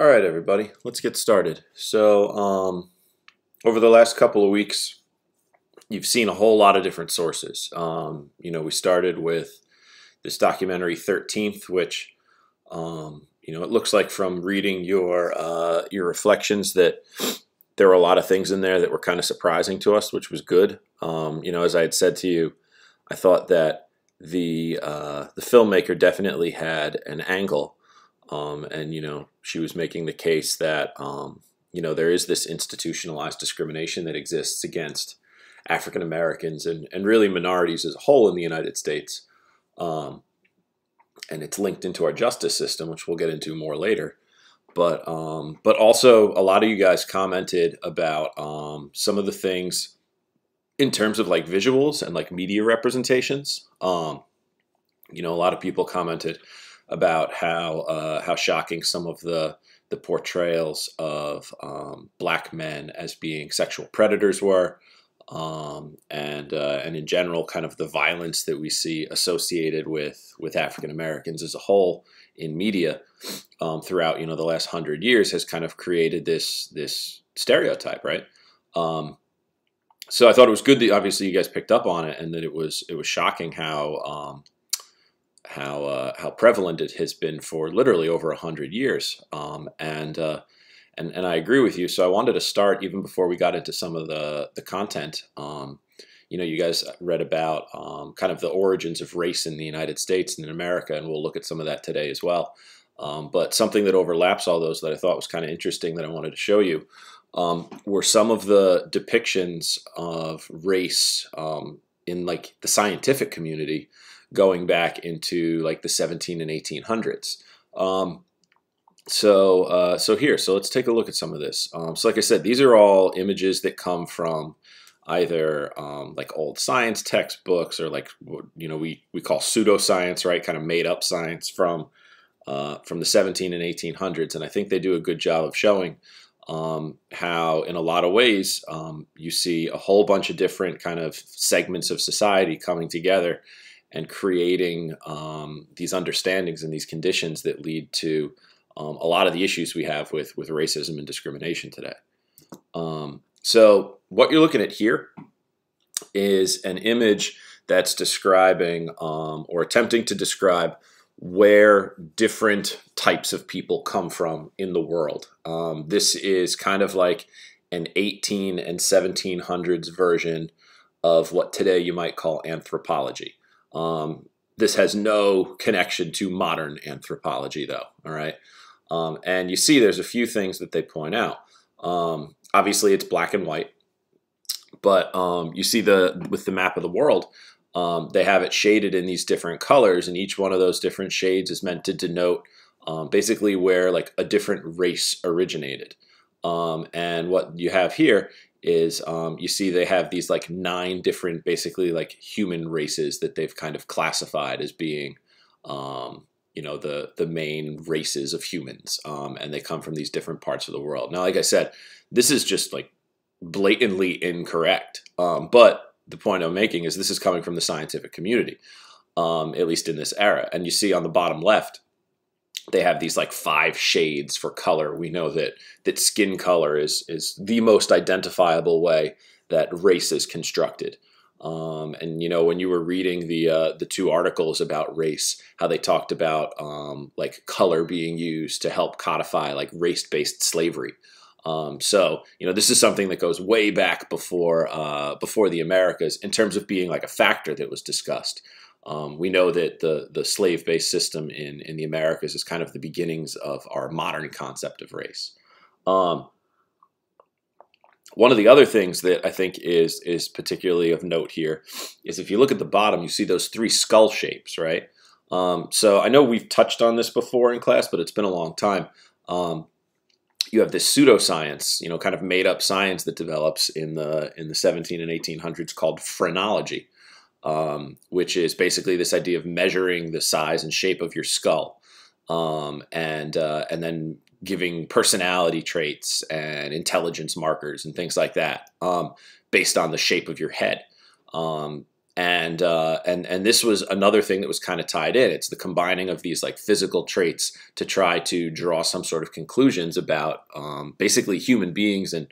All right, everybody, let's get started. So, um, over the last couple of weeks, you've seen a whole lot of different sources. Um, you know, we started with this documentary 13th, which, um, you know, it looks like from reading your uh, your reflections that there were a lot of things in there that were kind of surprising to us, which was good. Um, you know, as I had said to you, I thought that the uh, the filmmaker definitely had an angle um, and you know, she was making the case that um, you know there is this institutionalized discrimination that exists against African Americans and and really minorities as a whole in the United States, um, and it's linked into our justice system, which we'll get into more later. But um, but also a lot of you guys commented about um, some of the things in terms of like visuals and like media representations. Um, you know, a lot of people commented about how uh, how shocking some of the the portrayals of um, black men as being sexual predators were, um, and uh, and in general, kind of the violence that we see associated with with African Americans as a whole in media um, throughout you know the last hundred years has kind of created this this stereotype, right? Um, so I thought it was good that obviously you guys picked up on it, and that it was it was shocking how um, how uh, how prevalent it has been for literally over a hundred years, um, and uh, and and I agree with you. So I wanted to start even before we got into some of the the content. Um, you know, you guys read about um, kind of the origins of race in the United States and in America, and we'll look at some of that today as well. Um, but something that overlaps all those that I thought was kind of interesting that I wanted to show you um, were some of the depictions of race um, in like the scientific community going back into like the 17 and 1800s. Um, so, uh, so here, so let's take a look at some of this. Um, so, like I said, these are all images that come from either um, like old science textbooks or like you know we we call pseudoscience, right? Kind of made up science from uh, from the 17 and 1800s, and I think they do a good job of showing um, how, in a lot of ways, um, you see a whole bunch of different kind of segments of society coming together and creating um, these understandings and these conditions that lead to um, a lot of the issues we have with with racism and discrimination today. Um, so what you're looking at here is an image that's describing um, or attempting to describe where different types of people come from in the world. Um, this is kind of like an 18 and 1700s version of what today you might call anthropology. Um, this has no connection to modern anthropology, though. All right. Um, and you see, there's a few things that they point out. Um, obviously, it's black and white, but um, you see the with the map of the world, um, they have it shaded in these different colors, and each one of those different shades is meant to denote um, basically where like a different race originated. and what you have here is um, you see they have these like nine different basically like human races that they've kind of classified as being um, you know the the main races of humans um, and they come from these different parts of the world. Now like i said this is just like blatantly incorrect um, but the point i'm making is this is coming from the scientific community um, at least in this era. And you see on the bottom left they have these like five shades for color. We know that that skin color is is the most identifiable way that race is constructed. Um, and you know when you were reading the uh, the two articles about race, how they talked about um, like color being used to help codify like race based slavery. Um, so you know this is something that goes way back before uh, before the Americas in terms of being like a factor that was discussed. Um, we know that the the slave based system in in the Americas is kind of the beginnings of our modern concept of race. Um, one of the other things that I think is is particularly of note here is if you look at the bottom, you see those three skull shapes, right? Um, so I know we've touched on this before in class, but it's been a long time. Um, you have this pseudoscience, you know, kind of made up science that develops in the in the 17 and 1800s called phrenology um, which is basically this idea of measuring the size and shape of your skull, um, and uh, and then giving personality traits and intelligence markers and things like that um, based on the shape of your head. Um, and uh, and and this was another thing that was kind of tied in. It's the combining of these like physical traits to try to draw some sort of conclusions about um, basically human beings and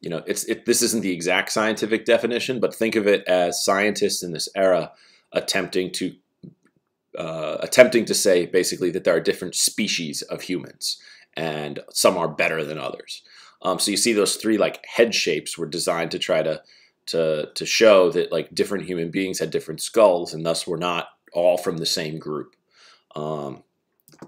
you know it's it, this isn't the exact scientific definition, but think of it as scientists in this era attempting to uh, attempting to say basically that there are different species of humans and some are better than others. Um, so you see those three like head shapes were designed to try to to to show that like different human beings had different skulls and thus we're not all from the same group. Um,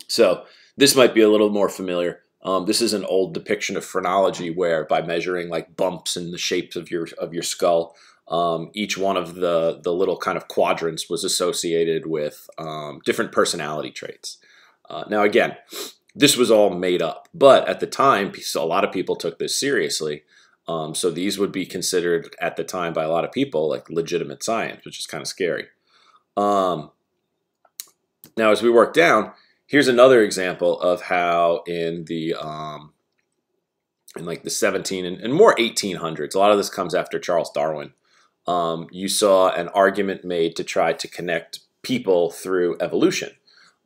so this might be a little more familiar. Um, this is an old depiction of phrenology where by measuring like bumps in the shapes of your of your skull, um, each one of the the little kind of quadrants was associated with um, different personality traits. Uh, now again, this was all made up, but at the time, a lot of people took this seriously. Um, so these would be considered at the time by a lot of people like legitimate science, which is kind of scary. Um, now, as we work down, here's another example of how in the um, in like the 17 and, and, more 1800s, a lot of this comes after Charles Darwin. Um, you saw an argument made to try to connect people through evolution,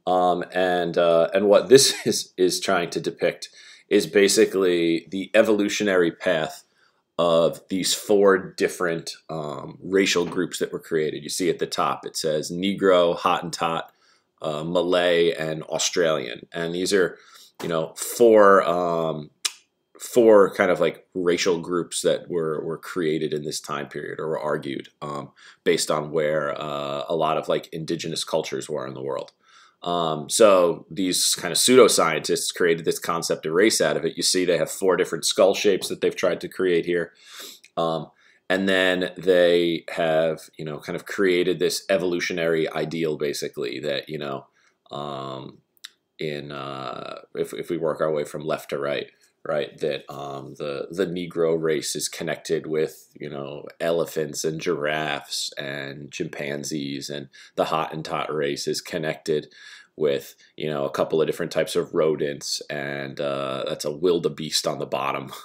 um, and uh, and what this is is trying to depict is basically the evolutionary path of these four different um, racial groups that were created. You see at the top it says Negro, Hottentot, uh, Malay, and Australian, and these are you know four um, four kind of like racial groups that were were created in this time period or were argued um, based on where uh, a lot of like indigenous cultures were in the world. Um, so these kind of pseudoscientists created this concept of race out of it. You see, they have four different skull shapes that they've tried to create here. Um, and then they have, you know, kind of created this evolutionary ideal, basically, that, you know, um, in uh, if, if we work our way from left to right, right? That um, the the Negro race is connected with you know elephants and giraffes and chimpanzees, and the Hottentot race is connected with you know a couple of different types of rodents, and uh, that's a wildebeest on the bottom.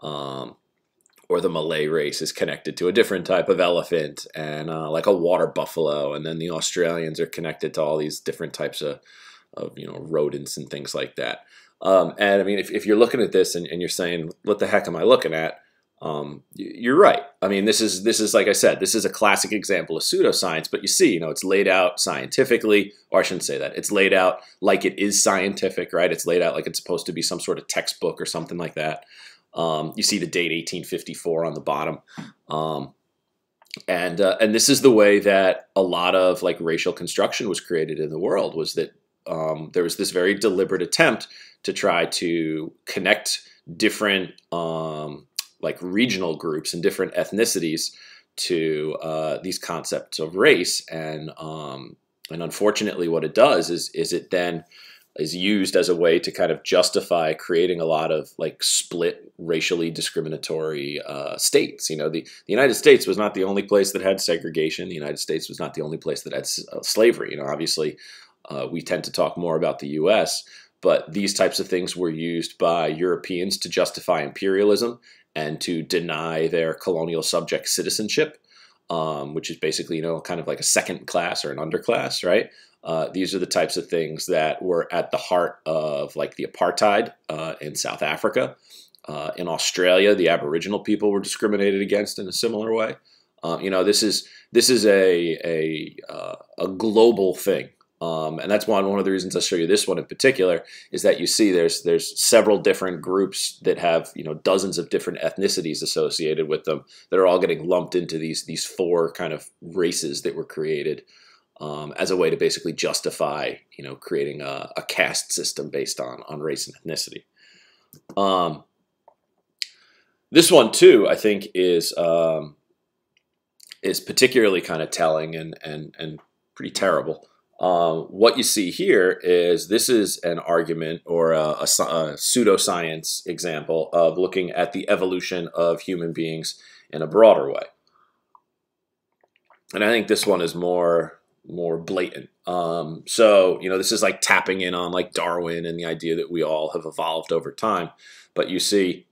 Um, or the Malay race is connected to a different type of elephant and uh, like a water buffalo, and then the Australians are connected to all these different types of, of you know rodents and things like that. Um, and I mean, if, if you're looking at this and, and, you're saying, "What the heck am I looking at?" Um, you're right. I mean, this is this is like I said, this is a classic example of pseudoscience. But you see, you know, it's laid out scientifically, or I shouldn't say that. It's laid out like it is scientific, right? It's laid out like it's supposed to be some sort of textbook or something like that. Um, you see the date 1854 on the bottom. Um, and uh, and this is the way that a lot of like racial construction was created in the world was that um, there was this very deliberate attempt to try to connect different um, like regional groups and different ethnicities to uh, these concepts of race and um, and unfortunately what it does is is it then is used as a way to kind of justify creating a lot of like split racially discriminatory uh, states. You know, the, the United States was not the only place that had segregation. The United States was not the only place that had uh, slavery. You know, obviously, uh, we tend to talk more about the U.S., but these types of things were used by Europeans to justify imperialism and to deny their colonial subject citizenship, um, which is basically, you know, kind of like a second class or an underclass, right? Uh, these are the types of things that were at the heart of like the apartheid uh, in South Africa. Uh, in Australia, the Aboriginal people were discriminated against in a similar way. Um, you know, this is this is a a, uh, a global thing. Um, and that's one one of the reasons I show you this one in particular is that you see there's there's several different groups that have you know dozens of different ethnicities associated with them that are all getting lumped into these these four kind of races that were created um, as a way to basically justify you know creating a, a caste system based on on race and ethnicity. Um, this one too, I think, is um, is particularly kind of telling and and and pretty terrible. Um, what you see here is this is an argument or a, a, a pseudoscience example of looking at the evolution of human beings in a broader way. And I think this one is more more blatant. Um, so you know this is like tapping in on like Darwin and the idea that we all have evolved over time. But you see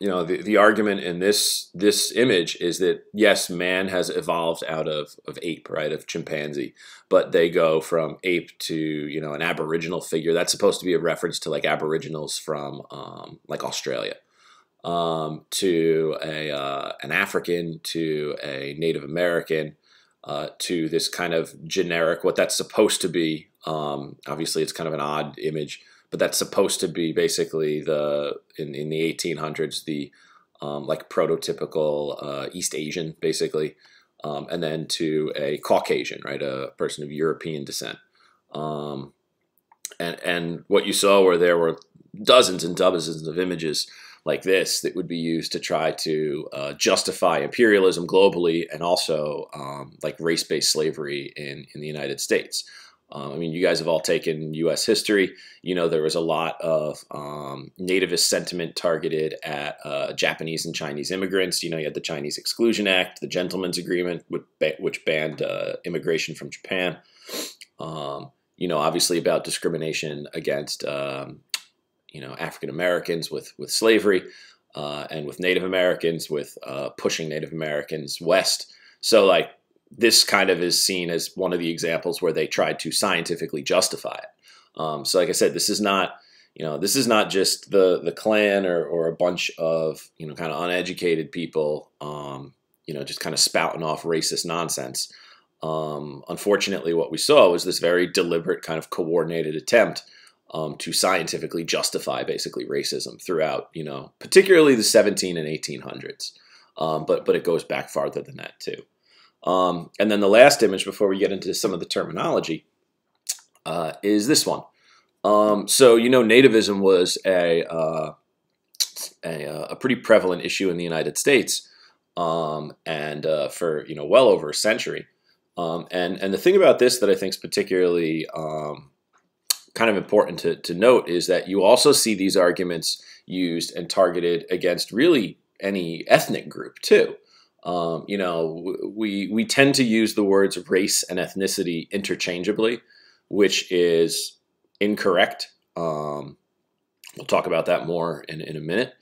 you know the, the argument in this this image is that yes man has evolved out of of ape right of chimpanzee but they go from ape to you know an aboriginal figure that's supposed to be a reference to like aboriginals from um, like australia um, to a uh, an african to a native american uh, to this kind of generic what that's supposed to be um, obviously it's kind of an odd image but that's supposed to be basically the in, in the 1800s the um, like prototypical uh, East Asian basically, um, and then to a Caucasian, right, a person of European descent. Um, and and what you saw were there were dozens and dozens of images like this that would be used to try to uh, justify imperialism globally and also um, like race-based slavery in in the United States. Um, I mean, you guys have all taken U.S. history. You know, there was a lot of um, nativist sentiment targeted at uh, Japanese and Chinese immigrants. You know, you had the Chinese Exclusion Act, the Gentlemen's Agreement, which banned uh, immigration from Japan. Um, you know, obviously about discrimination against, um, you know, African Americans with with slavery, uh, and with Native Americans with uh, pushing Native Americans west. So, like, this kind of is seen as one of the examples where they tried to scientifically justify it. Um, so, like I said, this is not, you know, this is not just the the Klan or, or a bunch of you know kind of uneducated people, um, you know, just kind of spouting off racist nonsense. Um, unfortunately, what we saw was this very deliberate kind of coordinated attempt um, to scientifically justify basically racism throughout, you know, particularly the 17 and 1800s. Um, but but it goes back farther than that too. Um, and then the last image before we get into some of the terminology uh, is this one. Um, so you know, nativism was a, uh, a, uh, a pretty prevalent issue in the United States, um, and uh, for you know well over a century. Um, and and the thing about this that I think is particularly um, kind of important to, to note is that you also see these arguments used and targeted against really any ethnic group too. Um, you know, we we tend to use the words race and ethnicity interchangeably, which is incorrect. Um, we'll talk about that more in, in a minute.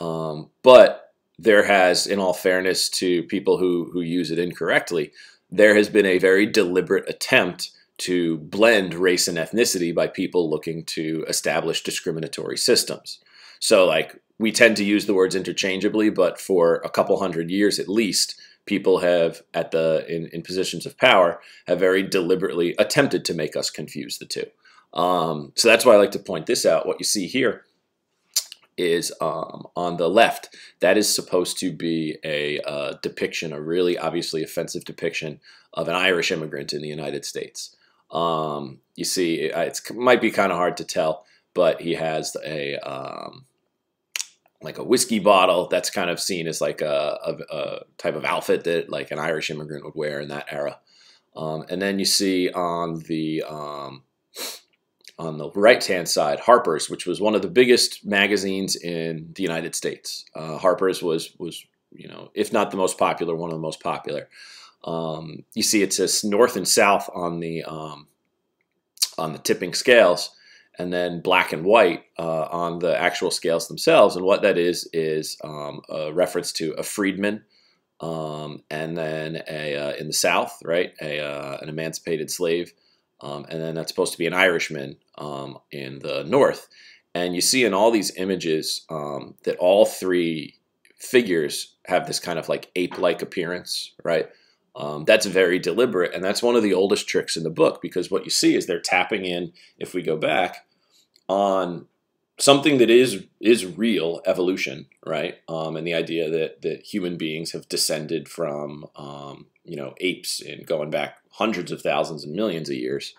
Um, but there has, in all fairness to people who who use it incorrectly, there has been a very deliberate attempt to blend race and ethnicity by people looking to establish discriminatory systems. So, like, we tend to use the words interchangeably, but for a couple hundred years at least, people have at the in, in positions of power have very deliberately attempted to make us confuse the two. Um, so that's why I like to point this out. What you see here is um, on the left. That is supposed to be a uh, depiction, a really obviously offensive depiction of an Irish immigrant in the United States. Um, you see, it, might be kind of hard to tell, but he has a um, like a whiskey bottle that's kind of seen as like a, a, a, type of outfit that like an Irish immigrant would wear in that era. Um, and then you see on the um, on the right hand side Harper's, which was one of the biggest magazines in the United States. Uh, Harper's was was you know if not the most popular, one of the most popular. Um, you see it says north and south on the um, on the tipping scales and then black and white uh, on the actual scales themselves. And what that is is um, a reference to a freedman, um, and then a uh, in the South, right, a uh, an emancipated slave, um, and then that's supposed to be an Irishman um, in the North. And you see in all these images that all three figures have this kind of like ape-like appearance, right? Um, that's very deliberate, and that's one of the oldest tricks in the book because what you see is they're tapping in. If we go back, on something that is is real evolution, right? Um, and the idea that that human beings have descended from um, you know apes and going back hundreds of thousands and millions of years.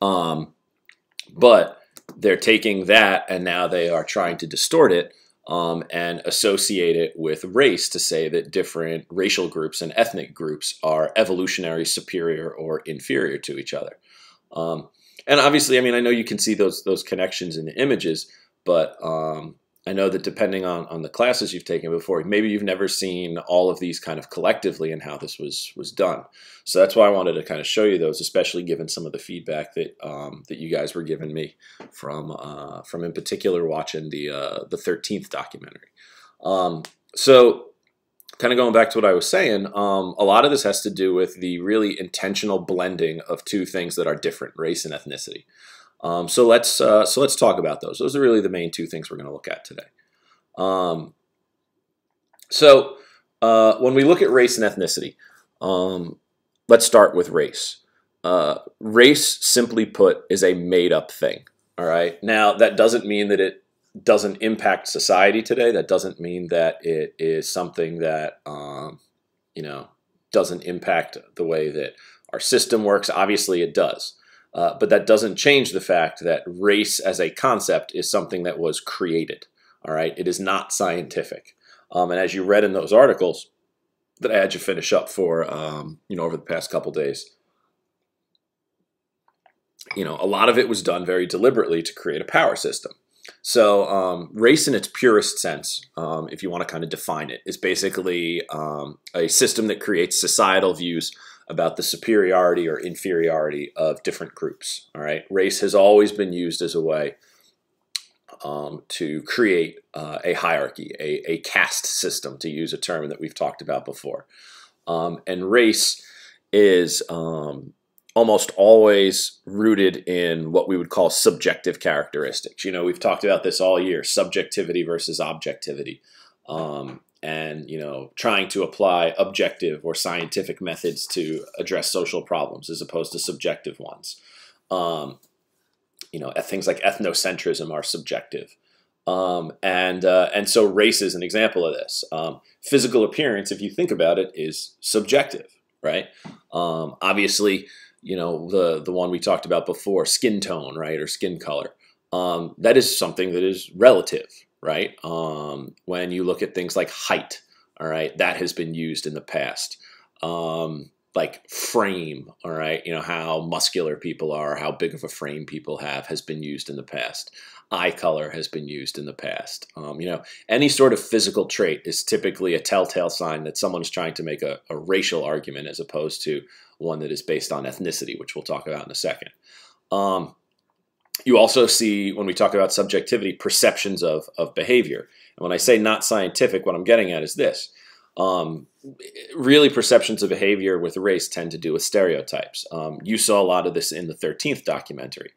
Um, but they're taking that and now they are trying to distort it um, and associate it with race to say that different racial groups and ethnic groups are evolutionary superior or inferior to each other. Um, and obviously, I mean, I know you can see those those connections in the images, but um, I know that depending on on the classes you've taken before, maybe you've never seen all of these kind of collectively and how this was was done. So that's why I wanted to kind of show you those, especially given some of the feedback that um, that you guys were giving me from uh, from in particular watching the uh, the thirteenth documentary. Um, so, kind of going back to what I was saying, um, a lot of this has to do with the really intentional blending of two things that are different: race and ethnicity. Um, so let's uh, so let's talk about those. Those are really the main two things we're going to look at today. Um, so uh, when we look at race and ethnicity, um, let's start with race. Uh, race, simply put, is a made up thing. All right. Now, that doesn't mean that it doesn't impact society today. That doesn't mean that it is something that, um, you know, doesn't impact the way that our system works. Obviously, it does. Uh, but that doesn't change the fact that race as a concept is something that was created. All right. It is not scientific. Um, and as you read in those articles that I had you finish up for, um, you know, over the past couple days, you know, a lot of it was done very deliberately to create a power system. So, um, race in its purest sense, um, if you want to kind of define it, is basically um, a system that creates societal views about the superiority or inferiority of different groups. All right, race has always been used as a way um, to create uh, a hierarchy, a, a caste system, to use a term that we've talked about before. Um, and race is um, almost always rooted in what we would call subjective characteristics. You know, we've talked about this all year subjectivity versus objectivity. Um, and you know trying to apply objective or scientific methods to address social problems as opposed to subjective ones. Um, you know things like ethnocentrism are subjective. Um, and uh, and so race is an example of this. Um, physical appearance if you think about it is subjective right? Um, obviously you know the the one we talked about before skin tone right or skin color um, that is something that is relative right? Um, when you look at things like height all right that has been used in the past. Um, like frame all right you know how muscular people are how big of a frame people have has been used in the past. Eye color has been used in the past. Um, you know any sort of physical trait is typically a telltale sign that someone is trying to make a, a racial argument as opposed to one that is based on ethnicity which we'll talk about in a second. Um, you also see when we talk about subjectivity perceptions of, of behavior and when i say not scientific what i'm getting at is this um, really perceptions of behavior with race tend to do with stereotypes. Um, you saw a lot of this in the 13th documentary.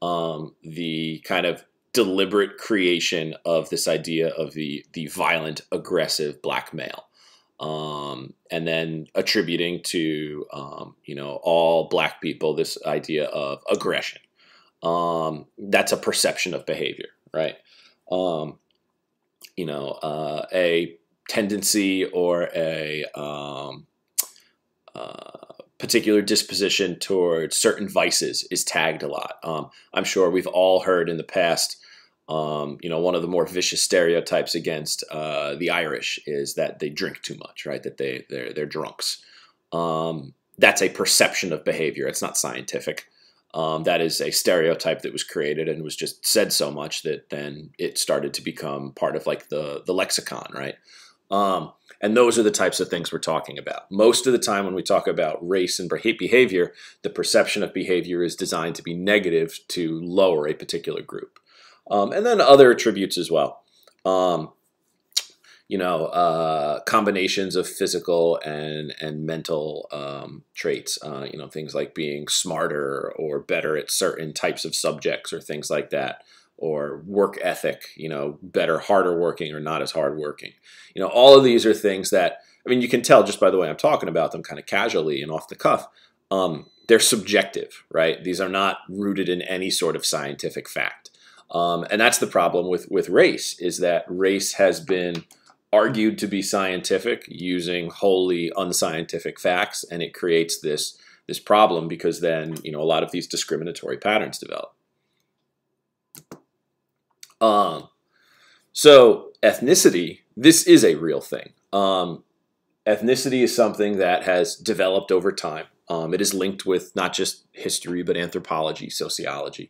Um, the kind of deliberate creation of this idea of the, the violent, aggressive black male. Um, and then attributing to, um, you know, all black people this idea of aggression. Um, that's a perception of behavior, right? Um, you know, uh, a tendency or a um, uh, particular disposition towards certain vices is tagged a lot. Um, I'm sure we've all heard in the past. Um, you know, one of the more vicious stereotypes against uh, the Irish is that they drink too much, right? That they they're they're drunks. Um, that's a perception of behavior. It's not scientific. Um, that is a stereotype that was created and was just said so much that then it started to become part of like the the lexicon, right? Um, and those are the types of things we're talking about. Most of the time, when we talk about race and behavior, the perception of behavior is designed to be negative to lower a particular group. Um, and then other attributes as well. Um, you know, uh, combinations of physical and and mental um, traits. Uh, you know, things like being smarter or better at certain types of subjects or things like that or work ethic, you know, better, harder working or not as hard working. You know, all of these are things that, I mean, you can tell just by the way I'm talking about them kind of casually and off the cuff. Um, they're subjective, right? These are not rooted in any sort of scientific fact. Um, and that's the problem with, with race is that race has been argued to be scientific using wholly unscientific facts, and it creates this this problem because then you know a lot of these discriminatory patterns develop. Um, so ethnicity, this is a real thing. Um, ethnicity is something that has developed over time. Um, it is linked with not just history, but anthropology, sociology.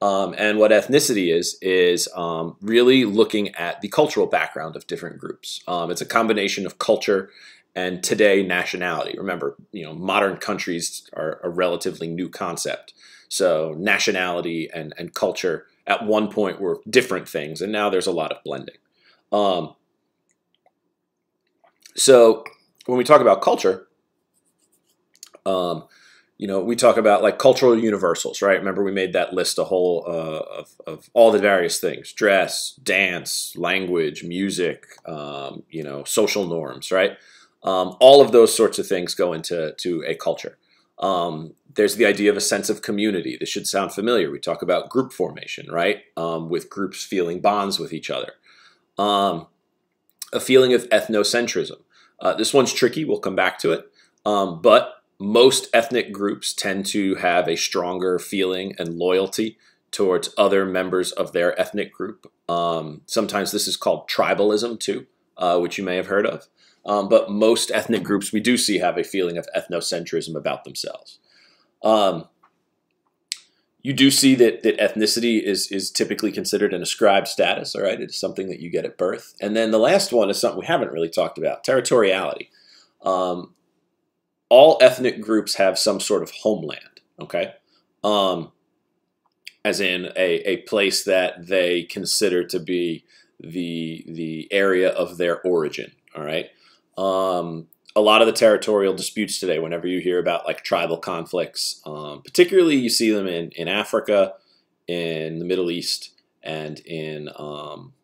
Um, and what ethnicity is, is um, really looking at the cultural background of different groups. Um, it's a combination of culture and today nationality. Remember, you know, modern countries are a relatively new concept. So nationality and, and culture at one point were different things, and now there's a lot of blending. Um, So when we talk about culture, um, you know, we talk about like cultural universals, right? Remember, we made that list a whole uh, of, of all the various things: dress, dance, language, music, um, you know, social norms, right? Um, all of those sorts of things go into to a culture. Um, there's the idea of a sense of community. This should sound familiar. We talk about group formation, right? Um, with groups feeling bonds with each other. Um, a feeling of ethnocentrism. Uh, this one's tricky. We'll come back to it. Um, but most ethnic groups tend to have a stronger feeling and loyalty towards other members of their ethnic group. Um, sometimes this is called tribalism too, uh, which you may have heard of. Um, but most ethnic groups we do see have a feeling of ethnocentrism about themselves. Um, you do see that, that ethnicity is, is typically considered an ascribed status, all right? It's something that you get at birth. And then the last one is something we haven't really talked about territoriality. Um, all ethnic groups have some sort of homeland, okay? Um, as in a, a place that they consider to be the, the area of their origin, all right? Um, a lot of the territorial disputes today, whenever you hear about like tribal conflicts, um, particularly you see them in, in Africa, in the Middle East, and in um,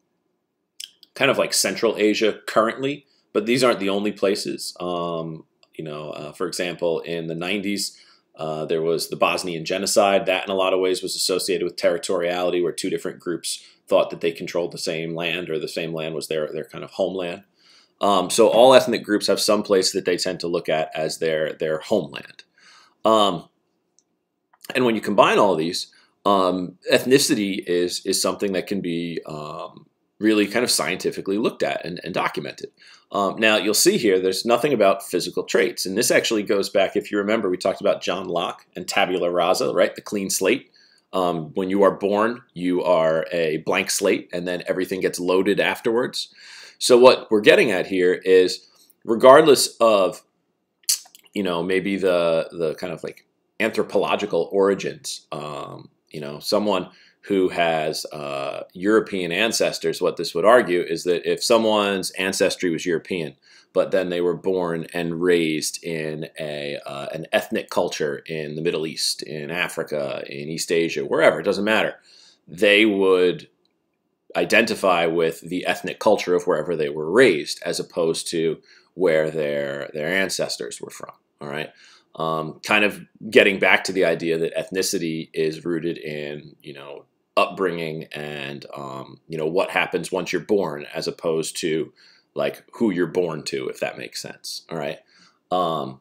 kind of like Central Asia currently, but these aren't the only places. Um, you know, uh, for example, in the 90s, uh, there was the Bosnian genocide. That, in a lot of ways, was associated with territoriality, where two different groups thought that they controlled the same land or the same land was their, their kind of homeland. Um, so all ethnic groups have some place that they tend to look at as their their homeland. Um, and when you combine all these, um, ethnicity is is something that can be um, really kind of scientifically looked at and, and documented. Um, now you'll see here, there's nothing about physical traits, and this actually goes back. If you remember, we talked about John Locke and tabula rasa, right? The clean slate. Um, when you are born, you are a blank slate, and then everything gets loaded afterwards. So what we're getting at here is, regardless of, you know, maybe the the kind of like anthropological origins, um, you know, someone who has uh, European ancestors, what this would argue is that if someone's ancestry was European, but then they were born and raised in a uh, an ethnic culture in the Middle East, in Africa, in East Asia, wherever, it doesn't matter, they would identify with the ethnic culture of wherever they were raised, as opposed to where their their ancestors were from. All right, um, kind of getting back to the idea that ethnicity is rooted in you know upbringing and um, you know what happens once you're born, as opposed to like who you're born to, if that makes sense. All right. Um,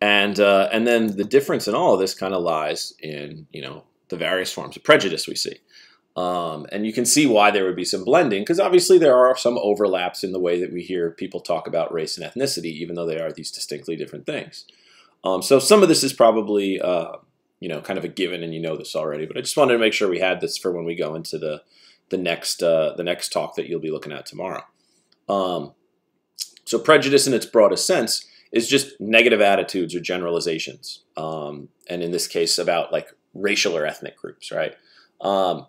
and uh, and then the difference in all of this kind of lies in you know the various forms of prejudice we see. Um, and you can see why there would be some blending, because obviously there are some overlaps in the way that we hear people talk about race and ethnicity, even though they are these distinctly different things. Um, so some of this is probably, uh, you know, kind of a given, and you know this already. But I just wanted to make sure we had this for when we go into the the next uh, the next talk that you'll be looking at tomorrow. Um, so prejudice, in its broadest sense, is just negative attitudes or generalizations, um, and in this case, about like racial or ethnic groups, right? Um,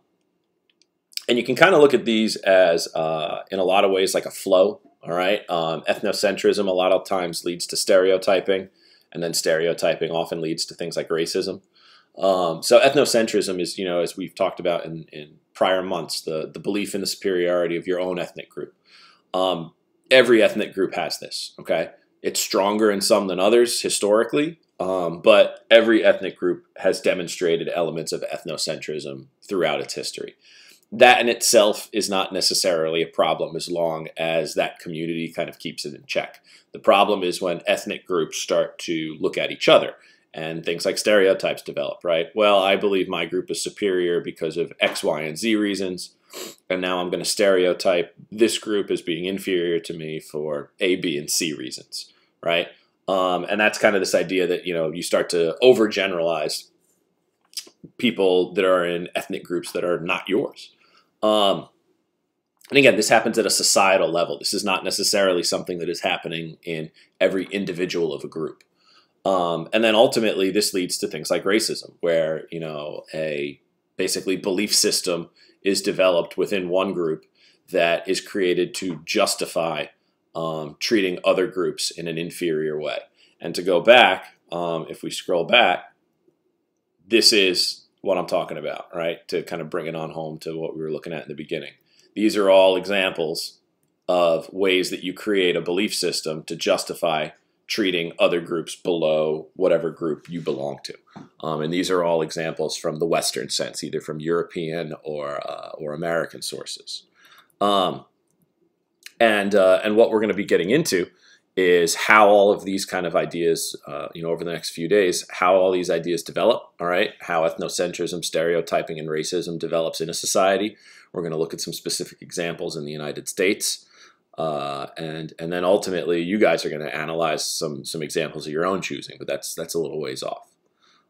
and you can kind of look at these as, uh, in a lot of ways, like a flow. All right, um, ethnocentrism a lot of times leads to stereotyping, and then stereotyping often leads to things like racism. Um, so ethnocentrism is, you know, as we've talked about in, in prior months, the the belief in the superiority of your own ethnic group. Um, every ethnic group has this. Okay, it's stronger in some than others historically, um, but every ethnic group has demonstrated elements of ethnocentrism throughout its history that in itself is not necessarily a problem as long as that community kind of keeps it in check. The problem is when ethnic groups start to look at each other and things like stereotypes develop, right? Well, I believe my group is superior because of X, Y, and Z reasons. And now I'm going to stereotype this group as being inferior to me for A, B, and C reasons, right? Um, and that's kind of this idea that, you know, you start to overgeneralize people that are in ethnic groups that are not yours. Um, and again, this happens at a societal level. This is not necessarily something that is happening in every individual of a group. Um, and then ultimately, this leads to things like racism, where you know a basically belief system is developed within one group that is created to justify um, treating other groups in an inferior way. And to go back, um, if we scroll back, this is what I'm talking about, right? To kind of bring it on home to what we were looking at in the beginning. These are all examples of ways that you create a belief system to justify treating other groups below whatever group you belong to. Um, and these are all examples from the Western sense, either from European or, uh, or American sources. Um, and, uh, and what we're going to be getting into is how all of these kind of ideas, uh, you know, over the next few days, how all these ideas develop, all right, how ethnocentrism, stereotyping, and racism develops in a society. We're going to look at some specific examples in the United States. Uh, and and then ultimately, you guys are going to analyze some some examples of your own choosing, but that's that's a little ways off.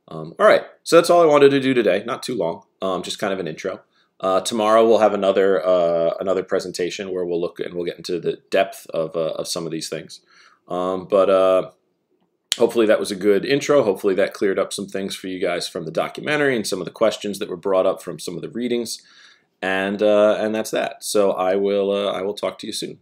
Um, all right, so that's all I wanted to do today. Not too long, um, just kind of an intro. Uh, tomorrow we'll have another uh, another presentation where we'll look and we'll get into the depth of uh, of some of these things. Um, but uh, hopefully that was a good intro. Hopefully that cleared up some things for you guys from the documentary and some of the questions that were brought up from some of the readings. And and that's that. So I will I will talk to you soon.